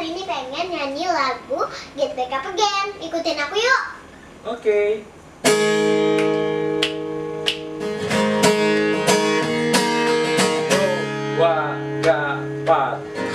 hari ini pengen nyanyi lagu Get Back Up Again. Ikutin aku yuk. Oke. Dua, tiga, empat.